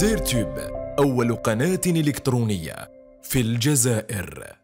تيوب أول قناة إلكترونية في الجزائر.